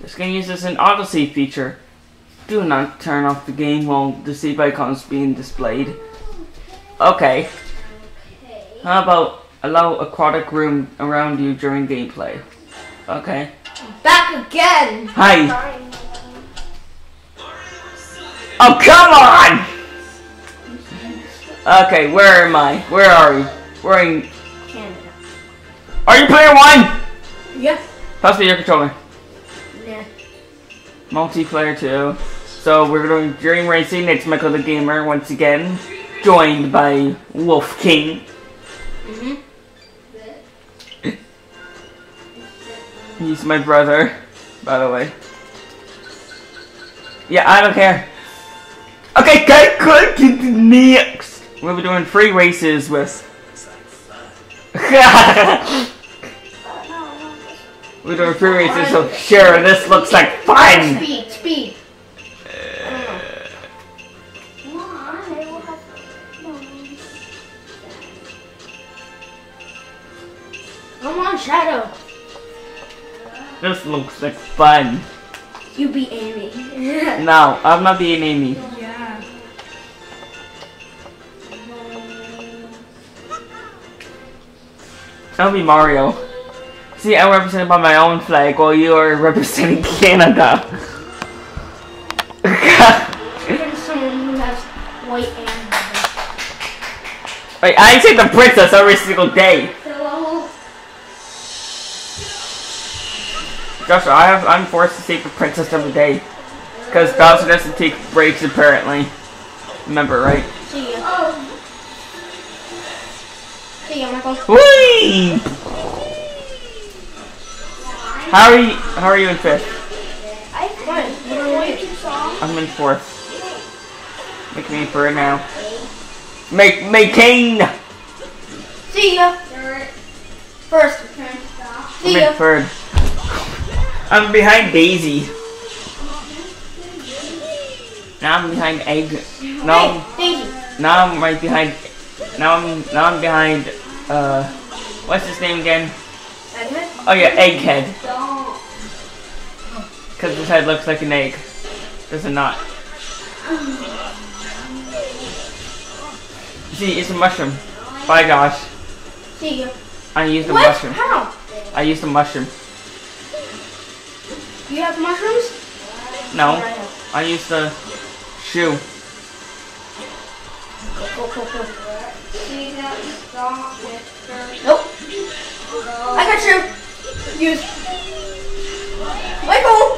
This game uses an autosave feature. Do not turn off the game while the save icon is being displayed. Okay. How about allow aquatic room around you during gameplay? Okay. Back again. Hi. Oh, come on! Okay, where am I? Where are we? We're in... Canada. Are you player one? Yeah. Pass me your controller. Multiplayer 2. So we're doing Dream Racing. It's Michael the Gamer once again. Joined by Wolf King. Mhm. He's my brother, by the way. Yeah, I don't care. Okay, okay, the next. We'll be doing free races with. We're doing free races, so sure, this looks like fun. Speed, speed. Come on, Shadow. This looks like fun. You be Amy. No, I'm not being Amy. yeah. I'll be Mario. See, I'm represented by my own flag while you are representing Canada. Even someone who has white and Wait, I say the princess every single day. Hello. Joshua, I have, I'm forced to save the princess every day. Because Bowser doesn't take breaks, apparently. Remember, right? See ya. See ya, Michael. Whee! How are you, how are you in fifth? I fine. What are we? I'm in fourth. Make me for now. Make, make Kane! See ya. First. See I'm in third. I'm behind Daisy. Now I'm behind Egg. Now, Hey, Daisy. now I'm right behind. Now I'm now I'm behind. Uh, what's his name again? Edmund. Oh yeah, Egghead. Cause his head looks like an egg. Does it not? See, it's a mushroom. Bye, gosh. See ya. I used a What? mushroom. How? I used a mushroom. You have mushrooms? No, I used the shoe. Go, go, go. Nope. I got you. Use. Michael.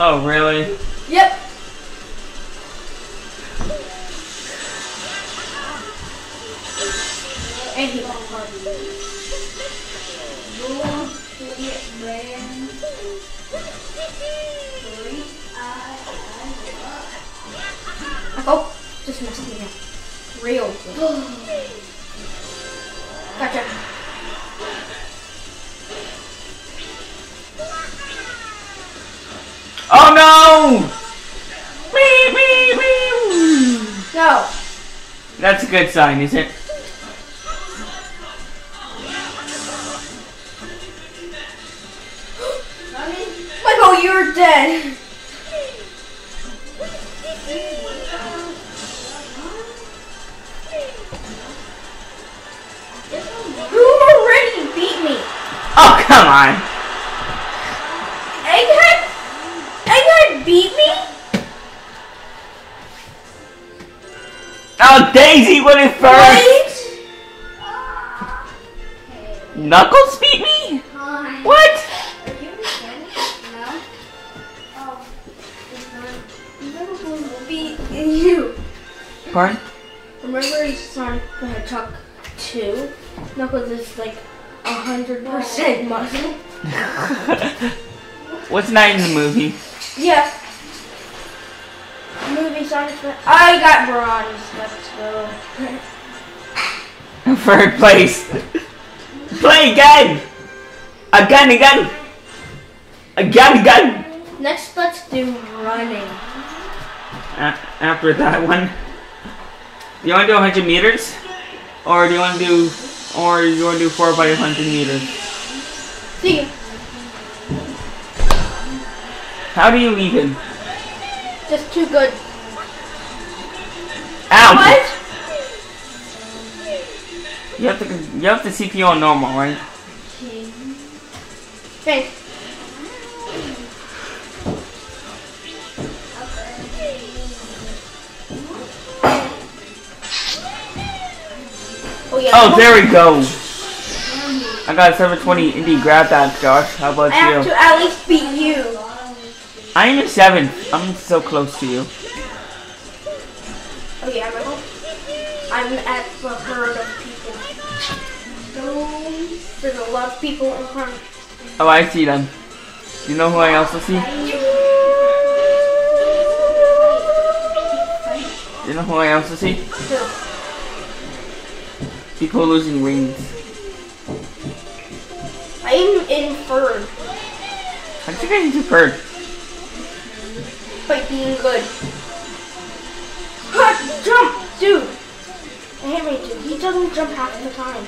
Oh, really? Yep. And he Michael, just messed me up. Real good. Gotcha. Oh no! Wee, wee, wee. No. That's a good sign, is it? Michael, oh, you're dead. Who already beat me? Oh, come on. Daisy went in first. What? Knuckles beat me? What? Beat you. Oh, Pardon? Remember in Sonic the Hedgehog 2? Knuckles is like a hundred percent muscle. What's not in the movie? Yeah. Movie Sonic I got bronze. Let's go. Third place. Play again. Again, again. Again, again. Next, let's do running. A- after that one. Do you want to do 100 meters? Or do you want to do, or you want to do 4 by 100 meters? See ya. How do you even? Just too good. Ow! What? You have to you have the CPU on normal, right? Thanks. Oh yeah. Oh, there we go. I got a 720 indie. Grab that, Josh. How about I have you? to at least beat you. I am in seventh. I'm so close to you. Oh yeah, Michael. I'm at the herd of people. There's a lot of people in front. Oh, I see them. You know who I also see? You know who I also see? People losing wings. I'm in third How'd you get into third? by being good. Jump, dude. I hate too. He doesn't jump half the time.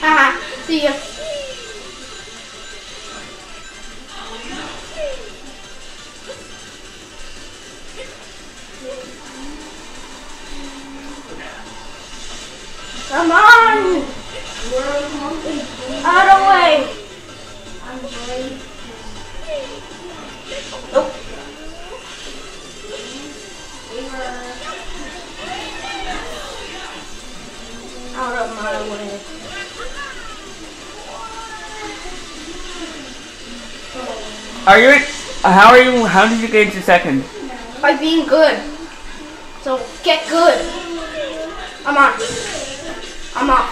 Haha, see ya. Come on! Are you? How are you? How did you get into second? By being good. So get good. I'm on. I'm off.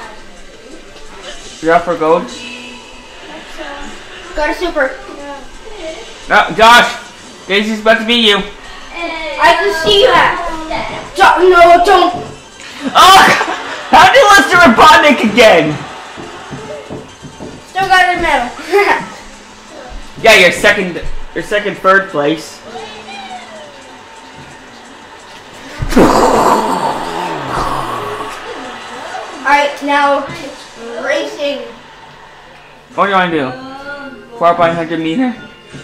You're up for gold. Got a super. No, Josh. Daisy's about to beat you. I can see that. No, don't. Oh! How did Lester Robotnik again? Still got a medal. Yeah, you're second. You're second, third place. Alright, now it's racing. What do you want to do? Four by hundred meter.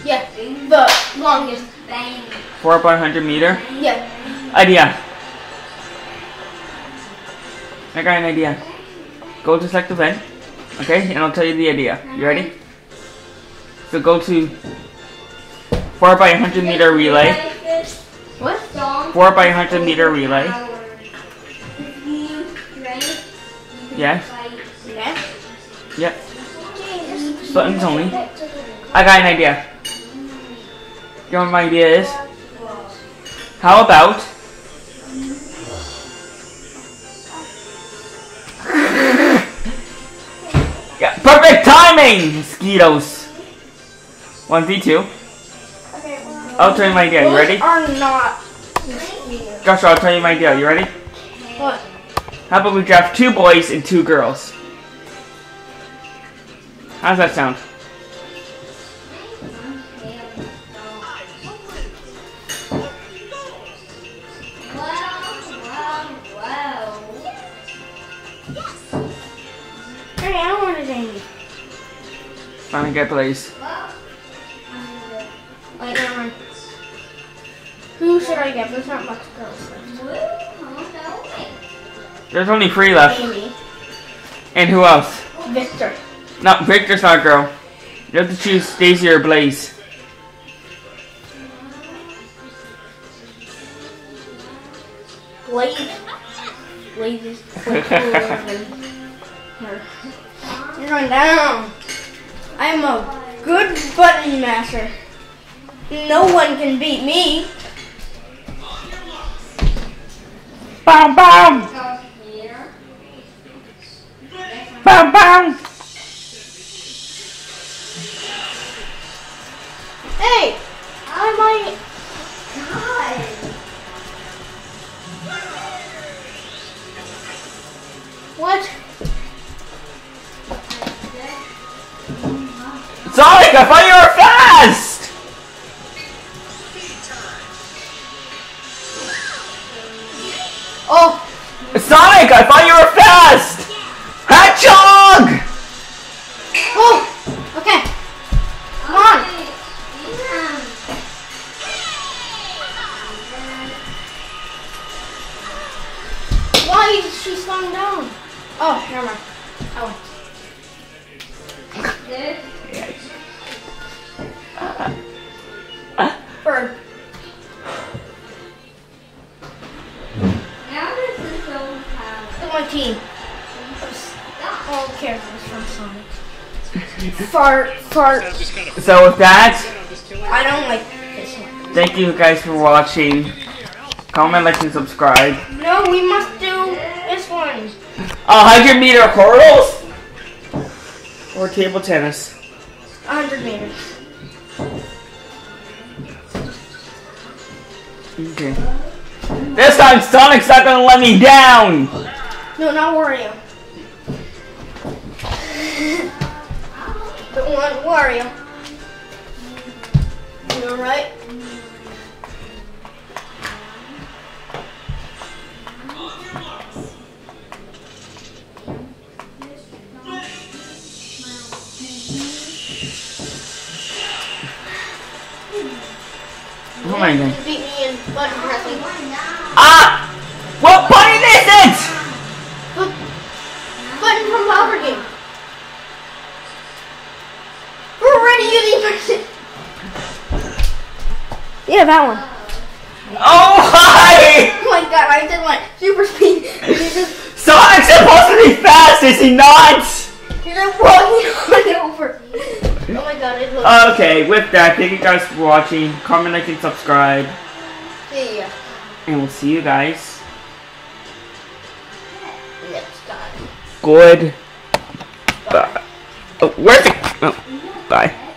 Yeah, the longest. Four by hundred meter. Yeah. Idea. I got an idea. Go to select event. Okay, and I'll tell you the idea. You ready? So go to 4 by 100 meter relay. What? 4 by 100 meter relay. Yes. Yeah. Yep. Buttons only. I got an idea. You know what my idea is? How about timing, mosquitoes. One v two. I'll tell you my idea. You ready? Are not. Joshua, I'll tell you my idea. You ready? What? How about we draft two boys and two girls? How's that sound? I'm trying to get plays. Wait, never mind. Who should I get? There's not much girls left. There's only three left. Amy. And who else? Vector. No, Vector's not a girl. You have to choose Daisy or Blaze. Blaze. Blaze is way cooler than her. You're going down. I'm a good button masher. No one can beat me. Bam bam! Bam bam! Sonic, I thought you were fast! Oh! Sonic, I thought you were fast! Hedgehog! Oh! Okay. Come on! Why is she slowing down? Oh, never mind. Oh. Bird. Now this is so powerful. Look at my team. All characters from Sonic. Fart, fart. So with that, I don't like this one. thank you guys for watching. Comment, like, and subscribe. No, we must do this one. A hundred meter hurdles or table tennis. A 100 meters. Okay. This time Sonic's not gonna let me down. No, not Wario. Don't want Wario. You alright? Oh my god. You beat me in button pressing. Ah! What button is it? The button from Power Game. We're already using person. Yeah, that one. Oh hi! Oh my god, I just went super speed. You just, Sonic's supposed to be fast, is he not? you're just walking on over. Oh my god, it looks. Uh, okay, with that, thank you guys for watching. Comment, like, and subscribe. See ya. And we'll see you guys. Next time. Good. Bye. Uh, oh, where's it? Oh, mm-hmm. bye.